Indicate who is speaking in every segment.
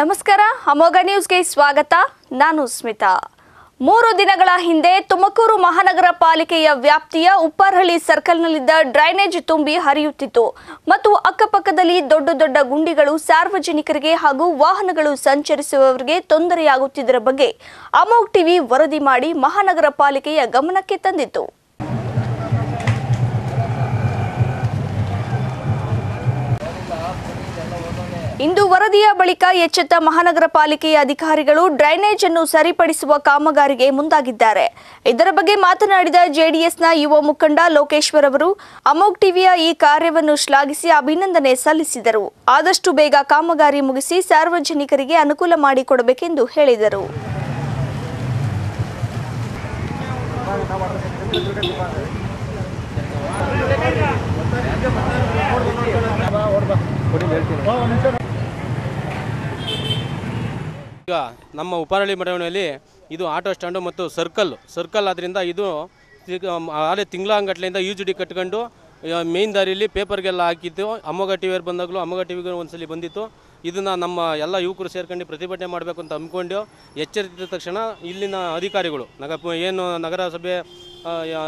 Speaker 1: ನಮಸ್ಕಾರ, ಅಮೋಘ ನ್ಯೂಸ್ಗೆ ಸ್ವಾಗತ. ನಾನು ಸ್ಮಿತಾ. ಮೂರು ದಿನಗಳ ಹಿಂದೆ ತುಮಕೂರು ಮಹಾನಗರ ಪಾಲಿಕೆಯ ವ್ಯಾಪ್ತಿಯ ಉಪ್ಪಾರಹಳ್ಳಿ ಸರ್ಕಲ್ನಲ್ಲಿದ್ದ ಡ್ರೈನೇಜ್ ತುಂಬಿ ಹರಿಯುತ್ತಿತ್ತು. ಮತ್ತು ಅಕ್ಕಪಕ್ಕದಲ್ಲಿ ದೊಡ್ಡ ದೊಡ್ಡ ಗುಂಡಿಗಳು ಸಾರ್ವಜನಿಕರಿಗೆ ಹಾಗೂ ವಾಹನಗಳು ಸಂಚರಿಸುವವರಿಗೆ ತೊಂದರೆಯಾಗುತ್ತಿದ್ದರ ಬಗ್ಗೆ ಅಮೋಘ್ ಟಿವಿ ವರದಿ ಮಾಡಿ ಮಹಾನಗರ ಪಾಲಿಕೆಯ ಗಮನಕ್ಕೆ ತಂದಿತ್ತು. ಇಂದು ವರದಿಯ ಬಳಿಕ ಎಚ್ಚೆತ್ತ ಮಹಾನಗರ ಪಾಲಿಕೆಯ ಅಧಿಕಾರಿಗಳು ಡ್ರೈನೇಜ್ ಅನ್ನು ಸರಿಪಡಿಸುವ ಕಾಮಗಾರಿಗೆ ಮುಂದಾಗಿದ್ದಾರೆ. ಇದರ ಬಗ್ಗೆ ಮಾತನಾಡಿದ ಜೆಡಿಎಸ್ನ ಯುವ ಮುಖಂಡ ಲೋಕೇಶ್ವರ್ ಅವರು ಅಮೋಗ್ ಟಿವಿಯ ಈ ಕಾರ್ಯವನ್ನು ಶ್ಲಾಘಿಸಿ ಅಭಿನಂದನೆ ಸಲ್ಲಿಸಿದರು. ಆದಷ್ಟು ಬೇಗ ಕಾಮಗಾರಿ ಮುಗಿಸಿ ಸಾರ್ವಜನಿಕರಿಗೆ ಅನುಕೂಲ ಮಾಡಿಕೊಡಬೇಕೆಂದು ಹೇಳಿದರು.
Speaker 2: ಈಗ ನಮ್ಮ ಉಪಾರಳ್ಳಿ ಬಡಾವಣೆಯಲ್ಲಿ ಇದು ಆಟೋ ಸ್ಟ್ಯಾಂಡು ಮತ್ತು ಸರ್ಕಲ್ ಸರ್ಕಲ್ ಆದ್ದರಿಂದ ಇದು ಆದರೆ ಆಲೆ ತಿಂಗಳಂಗಟ್ಲೆಯಿಂದ ಯು ಜಿ ಡಿ ಕಟ್ಕೊಂಡು ಮೇನ್ ದಾರಿಯಲ್ಲಿ ಪೇಪರ್ಗೆಲ್ಲ ಹಾಕಿದ್ದು ಅಮ್ಮಗ ಟಿ ವಿಯವ್ರು ಬಂದಾಗಲೂ ಅಮ್ಮಗ ಟಿ ವಿಗೂ ಒಂದ್ಸಲಿ ಬಂದಿತ್ತು. ಇದನ್ನು ನಮ್ಮ ಎಲ್ಲ ಯುವಕರು ಸೇರ್ಕೊಂಡು ಪ್ರತಿಭಟನೆ ಮಾಡಬೇಕು ಅಂತ ಅಂದ್ಕೊಂಡು ಎಚ್ಚರಿಸಿದ ತಕ್ಷಣ ಇಲ್ಲಿನ ಅಧಿಕಾರಿಗಳು ನಗ ಏನು ನಗರಸಭೆ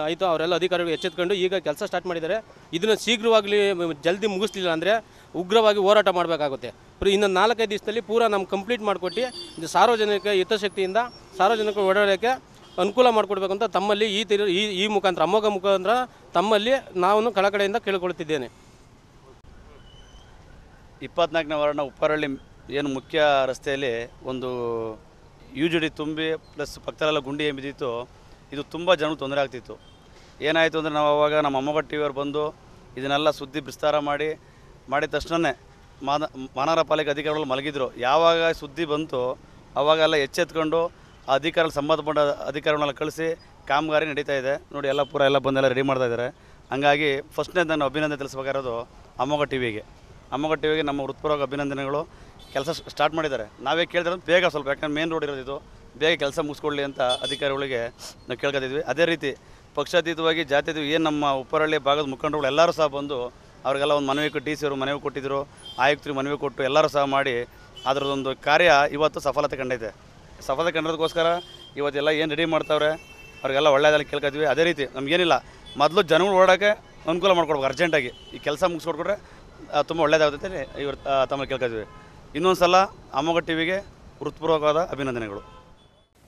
Speaker 2: ಆಯಿತು ಅವರೆಲ್ಲ ಅಧಿಕಾರಿಗಳು ಎಚ್ಚೆತ್ಕೊಂಡು ಈಗ ಕೆಲಸ ಸ್ಟಾರ್ಟ್ ಮಾಡಿದ್ದಾರೆ. ಇದನ್ನು ಶೀಘ್ರವಾಗಲಿ ಜಲ್ದಿ ಮುಗಿಸ್ಲಿಲ್ಲ ಅಂದರೆ ಉಗ್ರವಾಗಿ ಹೋರಾಟ ಮಾಡಬೇಕಾಗುತ್ತೆ. ಇನ್ನೊಂದು ನಾಲ್ಕೈದು ದಿವಸದಲ್ಲಿ ಪೂರ ನಮ್ಮ ಕಂಪ್ಲೀಟ್ ಮಾಡಿಕೊಟ್ಟು ಸಾರ್ವಜನಿಕ ಹಿತಶಕ್ತಿಯಿಂದ ಸಾರ್ವಜನಿಕರು ಓಡಾಡೋಕ್ಕೆ ಅನುಕೂಲ ಮಾಡಿಕೊಡ್ಬೇಕು ಅಂತ ತಮ್ಮಲ್ಲಿ ಈ ತಿರು, ಈ ಈ ಮುಖಾಂತರ, ಅಮೋಘ ಮುಖಾಂತರ ತಮ್ಮಲ್ಲಿ ನಾನು ಕಳಕಡೆಯಿಂದ ಕೇಳಿಕೊಳ್ತಿದ್ದೇನೆ.
Speaker 3: ಇಪ್ಪತ್ನಾಲ್ಕನೇ ವಾರ್ಡ್ನ ಉಪ್ಪರಳ್ಳಿ ಏನು ಮುಖ್ಯ ರಸ್ತೆಯಲ್ಲಿ ಒಂದು ಯು ಜಿ ಡಿ ತುಂಬಿ, ಪ್ಲಸ್ ಪಕ್ಕದಲ್ಲೆಲ್ಲ ಗುಂಡಿ ಬಿದ್ದಿತ್ತು ಇದು ತುಂಬ ಜನಕ್ಕೆ ತೊಂದರೆ ಆಗ್ತಿತ್ತು. ಏನಾಯಿತು ಅಂದರೆ ನಾವು ಅವಾಗ ನಮ್ಮ ಅಮ್ಮಗ ಟಿ ವಿಯವ್ರು ಬಂದು ಇದನ್ನೆಲ್ಲ ಸುದ್ದಿ ವಿಸ್ತಾರ ಮಾಡಿ, ಮಾಡಿದ ತಕ್ಷಣವೇ ಮಾನ ಮಹಾನಗರ ಪಾಲಿಕೆ ಅಧಿಕಾರಿಗಳು ಮಲಗಿದ್ರು. ಯಾವಾಗ ಸುದ್ದಿ ಬಂತು ಅವಾಗೆಲ್ಲ ಎಚ್ಚೆತ್ಕೊಂಡು ಆ ಅಧಿಕಾರಿಗಳು ಸಂಬಂಧಪಟ್ಟ ಅಧಿಕಾರಿಗಳನ್ನೆಲ್ಲ ಕಳಿಸಿ ಕಾಮಗಾರಿ ನಡೀತಾ ಇದೆ. ನೋಡಿ, ಎಲ್ಲ ಪೂರ ಎಲ್ಲ ಬಂದೆಲ್ಲ ರೆಡಿ ಮಾಡ್ತಾ ಇದ್ದಾರೆ. ಹಂಗಾಗಿ ಫಸ್ಟ್ನೇ ನಾನು ಅಭಿನಂದನೆ ತಿಳಿಸ್ಬೇಕಾಗಿರೋದು ಅಮ್ಮಗ ಟಿ ವಿಗೆ. ಅಮ್ಮಗ ಟಿ ವಿಗೆ ನಮ್ಮ ಹೃತ್ಪೂರ್ವಕ ಅಭಿನಂದನೆಗಳು. ಕೆಲಸ ಸ್ಟಾರ್ಟ್ ಮಾಡಿದ್ದಾರೆ. ನಾವೇ ಕೇಳಿದ್ರೆ ಬೇಗ ಸ್ವಲ್ಪ, ಯಾಕಂದ್ರೆ ಮೇನ್ ರೋಡ್ ಇರೋದು ಬೇಗ ಕೆಲಸ ಮುಗಿಸ್ಕೊಳ್ಳಿ ಅಂತ ಅಧಿಕಾರಿಗಳಿಗೆ ನಾವು ಕೇಳ್ಕೊತಿದ್ವಿ ಅದೇ ರೀತಿ ಪಕ್ಷಾತೀತವಾಗಿ ಜಾತ್ಯತೀತ ಏನು ನಮ್ಮ ಉಪ್ಪರಹಳ್ಳಿ ಭಾಗದ ಮುಖಂಡರುಗಳು ಎಲ್ಲರೂ ಸಹ ಬಂದು ಅವ್ರಿಗೆಲ್ಲ ಒಂದು ಮನವಿ ಡಿ ಸಿ ಅವರು ಮನವಿ ಕೊಟ್ಟಿದ್ದರು ಆಯುಕ್ತರು ಮನವಿ ಕೊಟ್ಟು ಎಲ್ಲರೂ ಸಹ ಮಾಡಿ ಅದರದೊಂದು ಕಾರ್ಯ ಇವತ್ತು ಸಫಲತೆ ಕಂಡೈತೆ. ಸಫಲತೆ ಕಂಡದಕ್ಕೋಸ್ಕರ ಇವತ್ತೆಲ್ಲ ಏನು ರೆಡಿ ಮಾಡ್ತಾವ್ರೆ, ಅವ್ರಿಗೆಲ್ಲ ಒಳ್ಳೆಯದಲ್ಲಿ ಕೇಳ್ಕೊತೀವಿ. ಅದೇ ರೀತಿ ನಮಗೇನಿಲ್ಲ, ಮೊದಲು ಜನಗಳು ಓಡೋಕ್ಕೆ ಅನುಕೂಲ ಮಾಡ್ಕೊಡ್ಬೇಕು, ಅರ್ಜೆಂಟಾಗಿ. ಈ ಕೆಲಸ ಮುಗಿಸ್ಕೊಟ್ಬಿಟ್ರೆ ತುಂಬ ಒಳ್ಳೆಯದಾಗುತ್ತೆ ಇವರು ಇವ್ರು ತಮ್ಮ ಕೇಳ್ಕೊತೀವಿ. ಇನ್ನೊಂದು ಸಲ ಅಮ್ಮಗ ಟಿ ವಿಗೆ ಹೃತ್ಪೂರ್ವಕವಾದ ಅಭಿನಂದನೆಗಳು.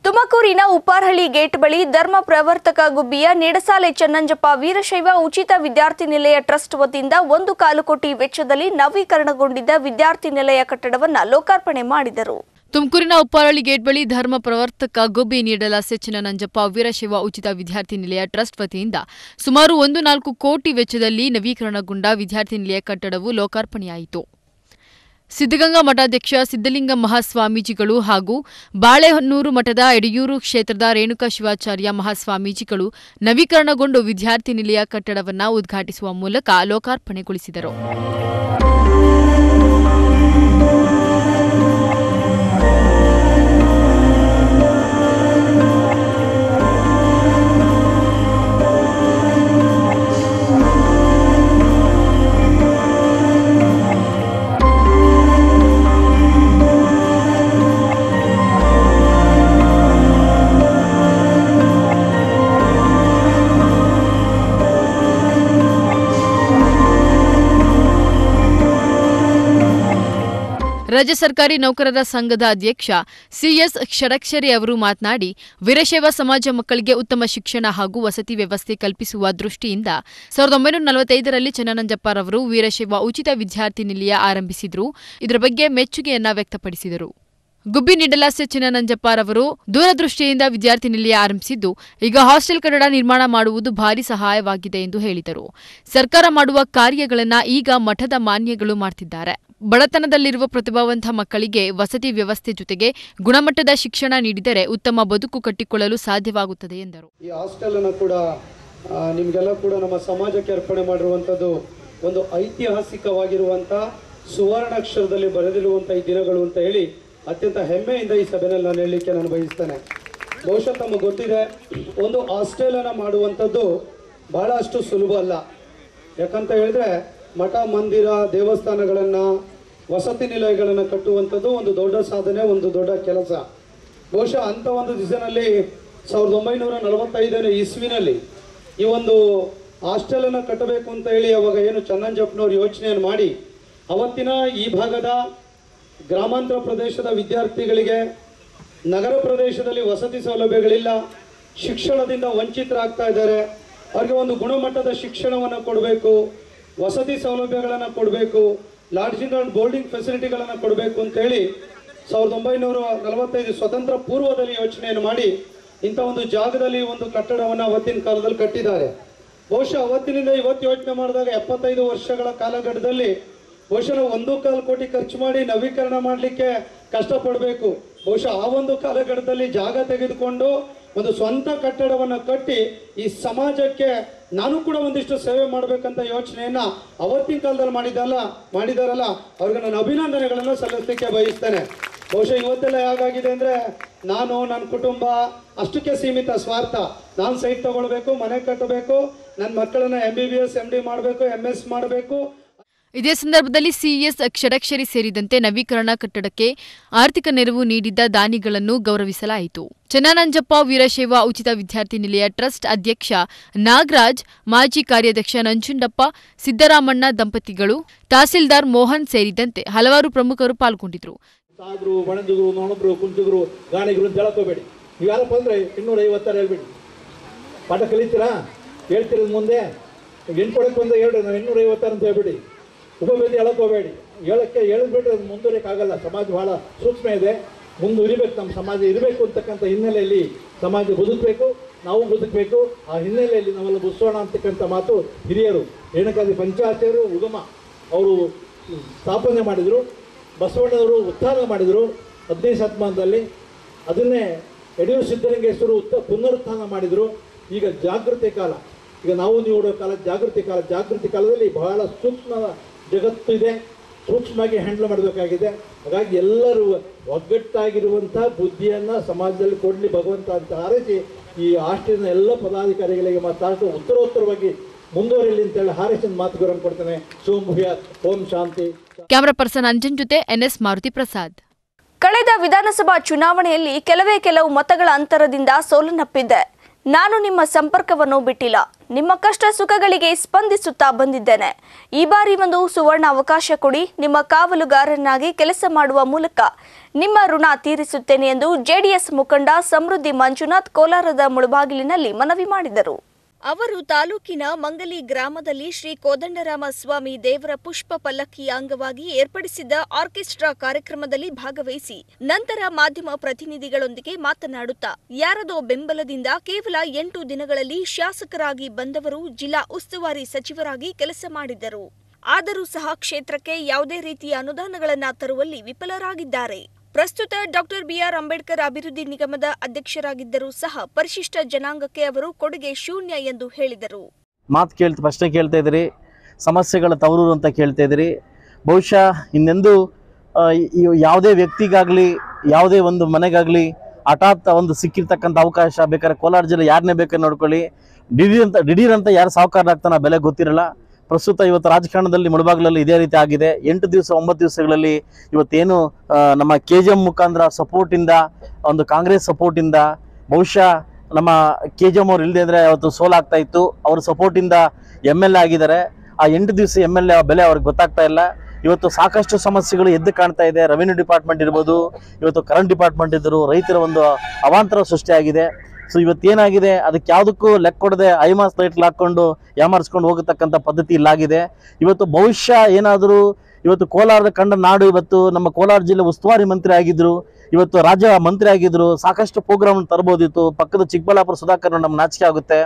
Speaker 1: ತುಮಕೂರಿನ ಉಪ್ಪಾರಹಳ್ಳಿ ಗೇಟ್ ಬಳಿ ಧರ್ಮ ಪ್ರವರ್ತಕ ಗುಬ್ಬಿಯ ನಿಡಸಾಲೆ ಚನ್ನಂಜಪ್ಪ ವೀರಶೈವ ಉಚಿತ ವಿದ್ಯಾರ್ಥಿ ನಿಲಯ ಟ್ರಸ್ಟ್ ವತಿಯಿಂದ ಒಂದು ಕಾಲು ಕೋಟಿ ವೆಚ್ಚದಲ್ಲಿ ನವೀಕರಣಗೊಂಡಿದ್ದ ವಿದ್ಯಾರ್ಥಿ ನಿಲಯ ಕಟ್ಟಡವನ್ನು ಲೋಕಾರ್ಪಣೆ ಮಾಡಿದರು.
Speaker 4: ತುಮಕೂರಿನ ಉಪ್ಪಾರಳ್ಳಿ ಗೇಟ್ ಬಳಿ ಧರ್ಮ ಪ್ರವರ್ತಕ ಗುಬ್ಬಿ ನೀಡಲಾಸೆ ನಂಜಪ್ಪ ವೀರಶೈವ ಉಚಿತ ವಿದ್ಯಾರ್ಥಿ ನಿಲಯ ಟ್ರಸ್ಟ್ ವತಿಯಿಂದ ಸುಮಾರು ಒಂದು ನಾಲ್ಕು ಕೋಟಿ ವೆಚ್ಚದಲ್ಲಿ ನವೀಕರಣಗೊಂಡ ವಿದ್ಯಾರ್ಥಿ ನಿಲಯ ಕಟ್ಟಡವು ಲೋಕಾರ್ಪಣೆಯಾಯಿತು. ಸಿದ್ಧಗಂಗಾ ಮಠಾಧ್ಯಕ್ಷ ಸಿದ್ದಲಿಂಗ ಮಹಾಸ್ವಾಮೀಜಿಗಳು ಹಾಗೂ ಬಾಳೆಹೊನ್ನೂರು ಮಠದ ಯಡಿಯೂರು ಕ್ಷೇತ್ರದ ರೇಣುಕಾ ಶಿವಾಚಾರ್ಯ ಮಹಾಸ್ವಾಮೀಜಿಗಳು ನವೀಕರಣಗೊಂಡು ವಿದ್ಯಾರ್ಥಿ ನಿಲಯ ಕಟ್ಟಡವನ್ನು ಉದ್ಘಾಟಿಸುವ ಮೂಲಕ ಲೋಕಾರ್ಪಣೆಗೊಳಿಸಿದರು. ರಾಜ್ಯ ಸರ್ಕಾರಿ ನೌಕರರ ಸಂಘದ ಅಧ್ಯಕ್ಷ ಸಿಎಸ್ ಷಡಕ್ಷರಿ ಅವರು ಮಾತನಾಡಿ, ವೀರಶೈವ ಸಮಾಜ ಮಕ್ಕಳಿಗೆ ಉತ್ತಮ ಶಿಕ್ಷಣ ಹಾಗೂ ವಸತಿ ವ್ಯವಸ್ಥೆ ಕಲ್ಪಿಸುವ ದೃಷ್ಟಿಯಿಂದ ಸಾವಿರದ ಒಂಬೈನೂರ ನಲವತ್ತೈದರಲ್ಲಿ ಚನ್ನನಂಜಪ್ಪರವರು ವೀರಶೈವ ಉಚಿತ ವಿದ್ಯಾರ್ಥಿ ನಿಲಯ ಆರಂಭಿಸಿದ್ರು. ಇದರ ಬಗ್ಗೆ ಮೆಚ್ಚುಗೆಯನ್ನ ವ್ಯಕ್ತಪಡಿಸಿದರು. ಗುಬ್ಬಿ ನಿಡಲಾಸೆ ಚಿನ್ನನಂಜಪ್ಪರವರು ದೂರದೃಷ್ಟಿಯಿಂದ ವಿದ್ಯಾರ್ಥಿ ನಿಲಯ ಆರಂಭಿಸಿದ್ದು, ಈಗ ಹಾಸ್ಟೆಲ್ ಕಟ್ಟಡ ನಿರ್ಮಾಣ ಮಾಡುವುದು ಭಾರಿ ಸಹಾಯವಾಗಿದೆ ಎಂದು ಹೇಳಿದರು. ಸರ್ಕಾರ ಮಾಡುವ ಕಾರ್ಯಗಳನ್ನು ಈಗ ಮಠದ ಮಾನ್ಯಗಳು ಮಾಡ್ತಿದ್ದಾರೆ. ಬಡತನದಲ್ಲಿರುವ ಪ್ರತಿಭಾವಂತ ಮಕ್ಕಳಿಗೆ ವಸತಿ ವ್ಯವಸ್ಥೆ ಜೊತೆಗೆ ಗುಣಮಟ್ಟದ ಶಿಕ್ಷಣ ನೀಡಿದರೆ ಉತ್ತಮ ಬದುಕು ಕಟ್ಟಿಕೊಳ್ಳಲು ಸಾಧ್ಯವಾಗುತ್ತದೆ ಎಂದರು.
Speaker 5: ಈ ಹಾಸ್ಟೆಲ್ ಅನ್ನು ಕೂಡ ನಿಮಗೆಲ್ಲ ಕೂಡ ನಮ್ಮ ಸಮಾಜಕ್ಕೆ ಅರ್ಪಣೆ ಮಾಡಿರುವಂಥದ್ದು ಒಂದು ಐತಿಹಾಸಿಕವಾಗಿರುವಂಥ ಸುವರ್ಣಾಕ್ಷರದಲ್ಲಿ ಬರೆದಿರುವಂಥ ಈ ದಿನಗಳು ಅಂತ ಹೇಳಿ ಅತ್ಯಂತ ಹೆಮ್ಮೆಯಿಂದ ಈ ಸಭೆಯಲ್ಲಿ ನಾನು ಹೇಳಲಿಕ್ಕೆ ನಾನು ಬಯಸ್ತೇನೆ. ಬಹುಶಃ ತಮಗೆ ಗೊತ್ತಿದೆ, ಒಂದು ಹಾಸ್ಟೆಲ್ ಅನ್ನು ಮಾಡುವಂಥದ್ದು ಬಹಳಷ್ಟು ಸುಲಭ ಅಲ್ಲ. ಯಾಕಂತ ಹೇಳಿದ್ರೆ ಮಠ, ಮಂದಿರ, ದೇವಸ್ಥಾನಗಳನ್ನು, ವಸತಿ ನಿಲಯಗಳನ್ನು ಕಟ್ಟುವಂಥದ್ದು ಒಂದು ದೊಡ್ಡ ಸಾಧನೆ, ಒಂದು ದೊಡ್ಡ ಕೆಲಸ. ಬಹುಶಃ ಅಂಥ ಒಂದು ದಿಸನಲ್ಲಿ ಸಾವಿರದ ಒಂಬೈನೂರ ನಲವತ್ತೈದನೇ ಇಸ್ವಿನಲ್ಲಿ ಈ ಒಂದು ಹಾಸ್ಟೆಲನ್ನು ಕಟ್ಟಬೇಕು ಅಂತ ಹೇಳಿ ಅವಾಗ ಏನು ಚನ್ನಂಜಪ್ಪನವ್ರು ಯೋಚನೆಯನ್ನು ಮಾಡಿ, ಅವತ್ತಿನ ಈ ಭಾಗದ ಗ್ರಾಮಾಂತರ ಪ್ರದೇಶದ ವಿದ್ಯಾರ್ಥಿಗಳಿಗೆ ನಗರ ಪ್ರದೇಶದಲ್ಲಿ ವಸತಿ ಸೌಲಭ್ಯಗಳಿಲ್ಲ, ಶಿಕ್ಷಣದಿಂದ ವಂಚಿತರಾಗ್ತಾ ಇದ್ದಾರೆ, ಅವರಿಗೆ ಒಂದು ಗುಣಮಟ್ಟದ ಶಿಕ್ಷಣವನ್ನು ಕೊಡಬೇಕು ವಸತಿ ಸೌಲಭ್ಯಗಳನ್ನು ಕೊಡಬೇಕು ಲಾಡ್ಜಿಂಗ್ ಆ್ಯಂಡ್ ಬೋರ್ಡಿಂಗ್ ಫೆಸಿಲಿಟಿಗಳನ್ನು ಕೊಡಬೇಕು ಅಂತೇಳಿ ಸಾವಿರದ ಒಂಬೈನೂರ ನಲವತ್ತೈದು ಸ್ವತಂತ್ರ ಪೂರ್ವದಲ್ಲಿ ಯೋಚನೆಯನ್ನು ಮಾಡಿ ಇಂಥ ಒಂದು ಜಾಗದಲ್ಲಿ ಒಂದು ಕಟ್ಟಡವನ್ನು ಅವತ್ತಿನ ಕಾಲದಲ್ಲಿ ಕಟ್ಟಿದ್ದಾರೆ. ಬಹುಶಃ ಅವತ್ತಿನಿಂದ ಇವತ್ತು ಯೋಚನೆ ಮಾಡಿದಾಗ ಎಪ್ಪತ್ತೈದು ವರ್ಷಗಳ ಕಾಲಘಟ್ಟದಲ್ಲಿ ಬಹುಶಃ ಒಂದು ಕಾಲು ಕೋಟಿ ಖರ್ಚು ಮಾಡಿ ನವೀಕರಣ ಮಾಡಲಿಕ್ಕೆ ಕಷ್ಟಪಡಬೇಕು. ಬಹುಶಃ ಆ ಒಂದು ಕಾಲಘಟ್ಟದಲ್ಲಿ ಜಾಗ ತೆಗೆದುಕೊಂಡು ಒಂದು ಸ್ವಂತ ಕಟ್ಟಡವನ್ನು ಕಟ್ಟಿ ಈ ಸಮಾಜಕ್ಕೆ ನಾನು ಕೂಡ ಒಂದಿಷ್ಟು ಸೇವೆ ಮಾಡಬೇಕಂತ ಯೋಚನೆಯನ್ನ ಅವತ್ತಿನ ಕಾಲದಲ್ಲಿ ಮಾಡಿದಲ್ಲ ಮಾಡಿದಾರಲ್ಲ, ಅವ್ರಿಗೆ ನಾನು ಅಭಿನಂದನೆಗಳನ್ನು ಸಲ್ಲಿಸಲಿಕ್ಕೆ ಬಯಸ್ತೇನೆ. ಬಹುಶಃ ಇವತ್ತೆಲ್ಲ ಹೇಗಾಗಿದೆ ಅಂದ್ರೆ ನಾನು ನನ್ನ ಕುಟುಂಬ ಅಷ್ಟಕ್ಕೆ ಸೀಮಿತ ಸ್ವಾರ್ಥ. ನಾನು ಸೈಟ್ ತಗೊಳ್ಬೇಕು, ಮನೆ ಕಟ್ಟಬೇಕು ನನ್ನ ಮಕ್ಕಳನ್ನ M B B S M D ಮಾಡಬೇಕು ಎಂ ಎಸ್ ಮಾಡಬೇಕು
Speaker 4: ಇದೇ ಸಂದರ್ಭದಲ್ಲಿ ಸಿಇಎಸ್ ಕ್ಷಡಕ್ಷರಿ ಸೇರಿದಂತೆ ನವೀಕರಣ ಕಟ್ಟಡಕ್ಕೆ ಆರ್ಥಿಕ ನೆರವು ನೀಡಿದ್ದ ದಾನಿಗಳನ್ನು ಗೌರವಿಸಲಾಯಿತು. ಚನ್ನಾನಂಜಪ್ಪ ವೀರಶೈವ ಉಚಿತ ವಿದ್ಯಾರ್ಥಿ ನಿಲಯ ಟ್ರಸ್ಟ್ ಅಧ್ಯಕ್ಷ ನಾಗರಾಜ್, ಮಾಜಿ ಕಾರ್ಯಾಧ್ಯಕ್ಷ ನಂಜುಂಡಪ್ಪ, ಸಿದ್ದರಾಮಣ್ಣ ದಂಪತಿಗಳು, ತಹಸೀಲ್ದಾರ್ ಮೋಹನ್ ಸೇರಿದಂತೆ ಹಲವಾರು ಪ್ರಮುಖರು ಪಾಲ್ಗೊಂಡಿದ್ದರು.
Speaker 6: ಹೇಳ್ತಿರೋದು ಮುಂದೆ. ಎಂಟು ಕೊಡಕ್ಕೆ ಬಂದ ಹೇಳ್ರಿ, ನಾವು ಇನ್ನೂರ ಐವತ್ತಾರು ಅಂತ ಹೇಳ್ಬಿಡಿ. ಉಪಭೇದಿ ಹೇಳಕ್ ಹೋಗಬೇಡಿ. ಹೇಳಕ್ಕೆ ಹೇಳಿದ್ಬಿಟ್ರೆ ಅದು ಮುಂದುವರಿಯಕ್ಕಾಗಲ್ಲ. ಸಮಾಜ ಬಹಳ ಸೂಕ್ಷ್ಮ ಇದೆ. ಮುಂದುವರಿಬೇಕು ನಮ್ಮ ಸಮಾಜ ಇರಬೇಕು ಅಂತಕ್ಕಂಥ ಹಿನ್ನೆಲೆಯಲ್ಲಿ ಸಮಾಜ ಬದುಕಬೇಕು, ನಾವು ಬದುಕಬೇಕು. ಆ ಹಿನ್ನೆಲೆಯಲ್ಲಿ ನಾವೆಲ್ಲ ಬುಸೋಣ ಅಂತಕ್ಕಂಥ ಮಾತು ಹಿರಿಯರು, ರೇಣುಕಾದಿ ಪಂಚಾಚಾರ್ಯರು ಉಗಮ, ಅವರು ಸ್ಥಾಪನೆ ಮಾಡಿದರು. ಬಸವಣ್ಣವರು ಉತ್ಥಾನ ಮಾಡಿದರು ಹದಿನೈದು ಶತಮಾನದಲ್ಲಿ. ಅದನ್ನೇ ಯಡಿಯೂರು ಸಿದ್ದಲಿಂಗೇಶ್ವರು ಉತ್ತ ಪುನರುತ್ಥಾನ ಮಾಡಿದರು. ಈಗ ಜಾಗೃತಿ ಕಾಲ. ಈಗ ನಾವು ನೀಡೋ ಕಾಲ ಜಾಗೃತಿ ಕಾಲ. ಜಾಗೃತಿ ಕಾಲದಲ್ಲಿ ಬಹಳ ಸೂಕ್ಷ್ಮ ಜಗತ್ತು ಇದೆ ಸೂಕ್ಷ್ಮವಾಗಿ ಹ್ಯಾಂಡಲ್ ಮಾಡಬೇಕಾಗಿದೆ. ಹಾಗಾಗಿ ಎಲ್ಲರೂ ಒಗ್ಗಟ್ಟಾಗಿರುವಂಥ ಬುದ್ಧಿಯನ್ನು ಸಮಾಜದಲ್ಲಿ ಕೊಡಲಿ ಭಗವಂತ ಅಂತ ಹಾರೈಸಿ ಈ ಆಸ್ಟ್ರೇಲಿಯನ್ ಎಲ್ಲ ಪದಾಧಿಕಾರಿಗಳಿಗೆ ಮಾತಾಡ್ತು ಉತ್ತರೋತ್ತರವಾಗಿ ಮುಂದುವರಿಯಲಿ ಅಂತೇಳಿ ಹಾರೈಸಿದ ಮಾತುಗಳನ್ನು ಕೊಡ್ತೇನೆ. ಸೋಮ್ ಭೂಯಾತ್ ಓಂ ಶಾಂತಿ.
Speaker 4: ಕ್ಯಾಮರಾ ಪರ್ಸನ್ ಅಂಜನ್ ಜೊತೆ ಎನ್ಎಸ್ ಮಾರುತಿ ಪ್ರಸಾದ್.
Speaker 1: ಕಳೆದ ವಿಧಾನಸಭಾ ಚುನಾವಣೆಯಲ್ಲಿ ಕೆಲವೇ ಕೆಲವು ಮತಗಳ ಅಂತರದಿಂದ ಸೋಲನ್ನಪ್ಪಿದ್ದೆ ನಾನು ನಿಮ್ಮ ಸಂಪರ್ಕವನ್ನು ಬಿಟ್ಟಿಲ್ಲ. ನಿಮ್ಮ ಕಷ್ಟ ಸುಖಗಳಿಗೆ ಸ್ಪಂದಿಸುತ್ತಾ ಬಂದಿದ್ದೇನೆ. ಈ ಬಾರಿ ಒಂದು ಸುವರ್ಣ ಅವಕಾಶ ಕೊಡಿ. ನಿಮ್ಮ ಕಾವಲುಗಾರನಾಗಿ ಕೆಲಸ ಮಾಡುವ ಮೂಲಕ ನಿಮ್ಮ ಋಣ ತೀರಿಸುತ್ತೇನೆ ಎಂದು ಜೆಡಿಎಸ್ ಮುಖಂಡ ಸಮೃದ್ಧಿ ಮಂಜುನಾಥ್ ಕೋಲಾರದ ಮುಳಬಾಗಿಲಿನಲ್ಲಿ ಮನವಿ ಮಾಡಿದರು. ಅವರು ತಾಲೂಕಿನ ಮಂಗಲಿ ಗ್ರಾಮದಲ್ಲಿ ಶ್ರೀ ಕೋದಂಡರಾಮ ಸ್ವಾಮಿ ದೇವರ ಪುಷ್ಪ ಪಲ್ಲಕ್ಕಿಯ ಅಂಗವಾಗಿ ಏರ್ಪಡಿಸಿದ್ದ ಆರ್ಕೆಸ್ಟ್ರಾ ಕಾರ್ಯಕ್ರಮದಲ್ಲಿ ಭಾಗವಹಿಸಿ ನಂತರ ಮಾಧ್ಯಮ ಪ್ರತಿನಿಧಿಗಳೊಂದಿಗೆ ಮಾತನಾಡುತ್ತಾ, ಯಾರದೋ ಬೆಂಬಲದಿಂದ ಕೇವಲ ಎಂಟು ದಿನಗಳಲ್ಲಿ ಶಾಸಕರಾಗಿ ಬಂದವರು ಜಿಲ್ಲಾ ಉಸ್ತುವಾರಿ ಸಚಿವರಾಗಿ ಕೆಲಸ ಮಾಡಿದ್ದರು. ಆದರೂ ಸಹ ಕ್ಷೇತ್ರಕ್ಕೆ ಯಾವುದೇ ರೀತಿಯ ಅನುದಾನಗಳನ್ನು ತರುವಲ್ಲಿ ವಿಫಲರಾಗಿದ್ದಾರೆ. ಪ್ರಸ್ತುತ ಡಾಕ್ಟರ್ ಬಿಆರ್ ಅಂಬೇಡ್ಕರ್ ಅಭಿವೃದ್ಧಿ ನಿಗಮದ ಅಧ್ಯಕ್ಷರಾಗಿದ್ದರೂ ಸಹ ಪರಿಶಿಷ್ಟ ಜನಾಂಗಕ್ಕೆ ಅವರು ಕೊಡುಗೆ ಶೂನ್ಯ ಎಂದು ಹೇಳಿದರು.
Speaker 7: ಮಾತು ಕೇಳ್ತ, ಪ್ರಶ್ನೆ ಕೇಳ್ತಾ ಇದ್ದೀರಿ. ಸಮಸ್ಯೆಗಳ ತವರೂರು ಅಂತ ಕೇಳ್ತಾ ಇದ್ದೀರಿ. ಬಹುಶಃ ಇನ್ನೆಂದು ಯಾವುದೇ ವ್ಯಕ್ತಿಗಾಗಲಿ, ಯಾವುದೇ ಒಂದು ಮನೆಗಾಗಲಿ, ಹಠಾತ್ ಒಂದು ಸಿಕ್ಕಿರ್ತಕ್ಕಂಥ ಅವಕಾಶ ಬೇಕಾದ್ರೆ ಕೋಲಾರ ಜಿಲ್ಲೆ ಯಾರನ್ನೇ ಬೇಕಾದ್ರೆ ನೋಡ್ಕೊಳ್ಳಿ. ದಿಢೀರ್ ಅಂತ ದಿಢೀರ್ ಅಂತ ಯಾರು ಸಾಹುಕಾರರಾಗ್ತಾನೆ ಬೆಲೆ ಗೊತ್ತಿರಲ್ಲ. ಪ್ರಸ್ತುತ ಇವತ್ತು ರಾಜಕಾರಣದಲ್ಲಿ ಮುಳಬಾಗಿಲಲ್ಲಿ ಇದೇ ರೀತಿ ಆಗಿದೆ. ಎಂಟು ದಿವಸ, ಒಂಬತ್ತು ದಿವಸಗಳಲ್ಲಿ ಇವತ್ತೇನು ನಮ್ಮ ಕೆ ಜಿ ಎಂ ಮುಖಾಂತರ ಸಪೋರ್ಟಿಂದ ಒಂದು ಕಾಂಗ್ರೆಸ್ ಸಪೋರ್ಟಿಂದ ಬಹುಶಃ ನಮ್ಮ ಕೆ ಜಿ ಎಂ ಅವ್ರು ಇಲ್ಲದೆ ಅಂದರೆ ಅವತ್ತು ಸೋಲಾಗ್ತಾ ಇತ್ತು. ಅವ್ರ ಸಪೋರ್ಟಿಂದ ಎಂ ಎಲ್ ಎ ಆಗಿದ್ದಾರೆ. ಆ ಎಂಟು ದಿವಸ ಎಂ ಎಲ್ ಎ ಬೆಲೆ ಅವ್ರಿಗೆ ಗೊತ್ತಾಗ್ತಾ ಇಲ್ಲ. ಇವತ್ತು ಸಾಕಷ್ಟು ಸಮಸ್ಯೆಗಳು ಎದ್ದು ಕಾಣ್ತಾ ಇದೆ. ರೆವಿನ್ಯೂ ಡಿಪಾರ್ಟ್ಮೆಂಟ್ ಇರ್ಬೋದು, ಇವತ್ತು ಕರೆಂಟ್ ಡಿಪಾರ್ಟ್ಮೆಂಟ್ ಇದ್ದರು ರೈತರ ಒಂದು ಅವಾಂತರ ಸೃಷ್ಟಿಯಾಗಿದೆ. ಸೊ ಇವತ್ತೇನಾಗಿದೆ ಅದಕ್ಕೆ ಯಾವುದಕ್ಕೂ ಲೆಕ್ಕ ಕೊಡದೆ ಐಮಾಸ್ ಲೈಟ್ಲ್ ಹಾಕ್ಕೊಂಡು ಯಾಮಾರಿಸ್ಕೊಂಡು ಹೋಗತಕ್ಕಂಥ ಪದ್ಧತಿ ಇಲ್ಲಾಗಿದೆ ಇವತ್ತು ಭವಿಷ್ಯ ಏನಾದರೂ, ಇವತ್ತು ಕೋಲಾರದ ಕಂಡ ನಾಡು ಇವತ್ತು, ನಮ್ಮ ಕೋಲಾರ ಜಿಲ್ಲೆ ಉಸ್ತುವಾರಿ ಮಂತ್ರಿ ಆಗಿದ್ರು, ಇವತ್ತು ರಾಜ್ಯ ಮಂತ್ರಿ ಆಗಿದ್ರು, ಸಾಕಷ್ಟು ಪ್ರೋಗ್ರಾಮ್ ತರ್ಬೋದಿತ್ತು. ಪಕ್ಕದ ಚಿಕ್ಕಬಳ್ಳಾಪುರ ಸುಧಾಕರ್ ನಮ್ಮ ನಾಚಿಕೆ ಆಗುತ್ತೆ.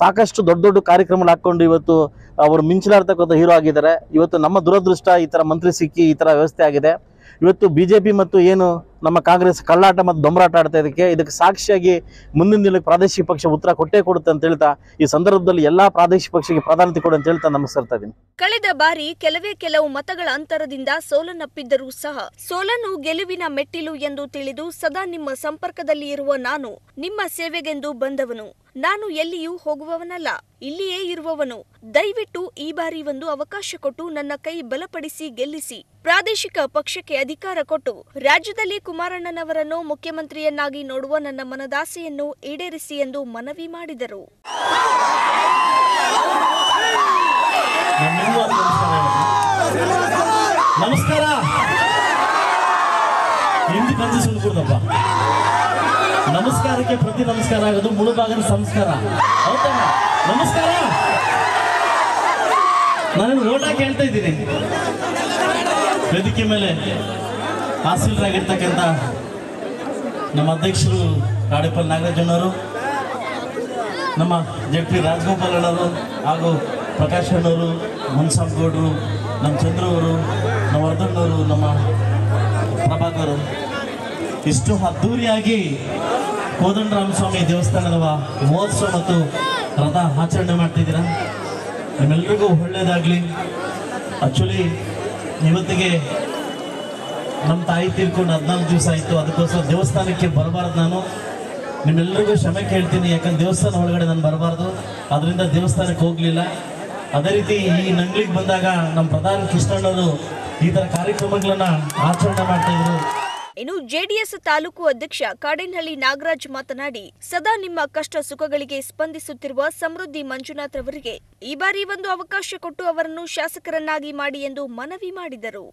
Speaker 7: ಸಾಕಷ್ಟು ದೊಡ್ಡ ದೊಡ್ಡ ಕಾರ್ಯಕ್ರಮ ಹಾಕೊಂಡು ಇವತ್ತು ಅವರು ಮಿಂಚಲಾಡ್ತಕ್ಕಂಥ ಹೀರೋ ಆಗಿದ್ದಾರೆ. ಇವತ್ತು ನಮ್ಮ ದುರದೃಷ್ಟ ಈ ಥರ ಮಂತ್ರಿ ಸಿಕ್ಕಿ ಈ ಥರ ವ್ಯವಸ್ಥೆ ಆಗಿದೆ. ಇವತ್ತು ಬಿ ಜೆ ಪಿ ಮತ್ತು ಏನು ನಮ್ಮ ಕಾಂಗ್ರೆಸ್ ಕಳ್ಳಾಟ ಮತ್ತು ದೊಂಬರಾಟ ಆಡ್ತಾ ಇದಕ್ಕೆ ಇದಕ್ಕೆ ಸಾಕ್ಷಿಯಾಗಿ ಮುಂದಿನ ದಿನಕ್ಕೆ ಪ್ರಾದೇಶಿಕ ಪಕ್ಷ ಉತ್ತರ ಕೊಟ್ಟೇ ಕೊಡುತ್ತೆ ಅಂತ ಹೇಳ್ತಾ, ಈ ಸಂದರ್ಭದಲ್ಲಿ ಎಲ್ಲಾ ಪ್ರಾದೇಶಿಕ ಪಕ್ಷಕ್ಕೆ ಪ್ರಾಧಾನ್ಯತೆ ಕೊಡು ಅಂತ ಹೇಳ್ತಾ ನಮಸ್ಕರ್ತಾ ಇದ್ದೀನಿ.
Speaker 1: ಕಳೆದ ಬಾರಿ ಕೆಲವೇ ಕೆಲವು ಮತಗಳ ಅಂತರದಿಂದ ಸೋಲನ್ನಪ್ಪಿದ್ದರೂ ಸಹ ಸೋಲನ್ನು ಗೆಲುವಿನ ಮೆಟ್ಟಿಲು ಎಂದು ತಿಳಿದು ಸದಾ ನಿಮ್ಮ ಸಂಪರ್ಕದಲ್ಲಿ ಇರುವ ನಾನು, ನಿಮ್ಮ ಸೇವೆಗೆಂದು ಬಂದವನು. ನಾನು ಎಲ್ಲಿಯೂ ಹೋಗುವವನಲ್ಲ, ಇಲ್ಲಿಯೇ ಇರುವವನು. ದಯವಿಟ್ಟು ಈ ಬಾರಿ ಒಂದು ಅವಕಾಶ ಕೊಟ್ಟು ನನ್ನ ಕೈ ಬಲಪಡಿಸಿ ಗೆಲ್ಲಿಸಿ. ಪ್ರಾದೇಶಿಕ ಪಕ್ಷಕ್ಕೆ ಅಧಿಕಾರ ಕೊಟ್ಟು ರಾಜ್ಯದಲ್ಲಿ ಕುಮಾರಣ್ಣನವರನ್ನು ಮುಖ್ಯಮಂತ್ರಿಯನ್ನಾಗಿ ನೋಡುವ ನನ್ನ ಮನದಾಸೆಯನ್ನು ಈಡೇರಿಸಿ ಎಂದು ಮನವಿ ಮಾಡಿದರು.
Speaker 7: ನಮಸ್ಕಾರ. ನಮಸ್ಕಾರಕ್ಕೆ ಪ್ರತಿ ನಮಸ್ಕಾರ ಆಗೋದು ಮುಳುಬಾಗನ ಸಂಸ್ಕಾರ. ನಮಸ್ಕಾರ. ನಾನು ಓಟ ಕೇಳ್ತಾ ಇದ್ದೀನಿ. ವೇದಿಕೆ ಮೇಲೆ ಆಸೀಲರಾಗಿರ್ತಕ್ಕಂಥ ನಮ್ಮ ಅಧ್ಯಕ್ಷರು ಕಾಡಿಪಲ್ ನಾಗರಾಜಣ್ಣವರು ನಮ್ಮ ಜೆ ಪಿ ರಾಜಗೋಪಾಲ್ ಅಣ್ಣವರು ಹಾಗೂ ಪ್ರಕಾಶ್ ಅಣ್ಣವರು ಗೌಡ್ರು, ನಮ್ಮ ಚಂದ್ರ ಅವರು, ನಮ್ಮ ವರ್ಧಣ್ಣವರು ನಮ್ಮ ಪ್ರಭಾಕರ್ ಇಷ್ಟು ಅದ್ದೂರಿಯಾಗಿ ಕೋದಂಡರಾಮಸ್ವಾಮಿ ದೇವಸ್ಥಾನದ ಮಹೋತ್ಸವ ಮತ್ತು ರಥ ಆಚರಣೆ ಮಾಡ್ತಿದ್ದೀರಾ? ನಿಮ್ಮೆಲ್ರಿಗೂ ಒಳ್ಳೆಯದಾಗಲಿ ಆ್ಯಕ್ಚುಲಿ ಇವತ್ತಿಗೆ ನಮ್ಮ ತಾಯಿ ತೀರ್ಕೊಂಡು ಹದಿನಾಲ್ಕು ದಿವಸ ಆಯಿತು. ಅದಕ್ಕೋಸ್ಕರ ದೇವಸ್ಥಾನಕ್ಕೆ ಬರಬಾರ್ದು ನಾನು. ನಿಮ್ಮೆಲ್ಲರಿಗೂ ಕ್ಷಮೆ ಕೇಳ್ತೀನಿ, ಯಾಕಂದ್ರೆ ದೇವಸ್ಥಾನ ಒಳಗಡೆ ನಾನು ಬರಬಾರ್ದು. ಅದರಿಂದ ದೇವಸ್ಥಾನಕ್ಕೆ ಹೋಗಲಿಲ್ಲ. ಅದೇ ರೀತಿ ಈ ನಂಗ್ಲಿಗೆ ಬಂದಾಗ ನಮ್ಮ ಪ್ರಧಾನ ಕೃಷ್ಣಣ್ಣವರು ಈ ಥರ ಕಾರ್ಯಕ್ರಮಗಳನ್ನು ಆಚರಣೆ ಮಾಡ್ತಾ ಇದ್ರು.
Speaker 1: ಇನ್ನು ಜೆಡಿಎಸ್ ತಾಲೂಕು ಅಧ್ಯಕ್ಷ ಕಾಡೇನಹಳ್ಳಿ ನಾಗರಾಜ್ ಮಾತನಾಡಿ, ಸದಾ ನಿಮ್ಮ ಕಷ್ಟ ಸುಖಗಳಿಗೆ ಸ್ಪಂದಿಸುತ್ತಿರುವ ಸಮೃದ್ಧಿ ಮಂಜುನಾಥ್ ಅವರಿಗೆ ಈ ಬಾರಿ ಒಂದು ಅವಕಾಶ ಕೊಟ್ಟು ಅವರನ್ನು ಶಾಸಕರನ್ನಾಗಿ ಮಾಡಿ ಎಂದು ಮನವಿ ಮಾಡಿದರು.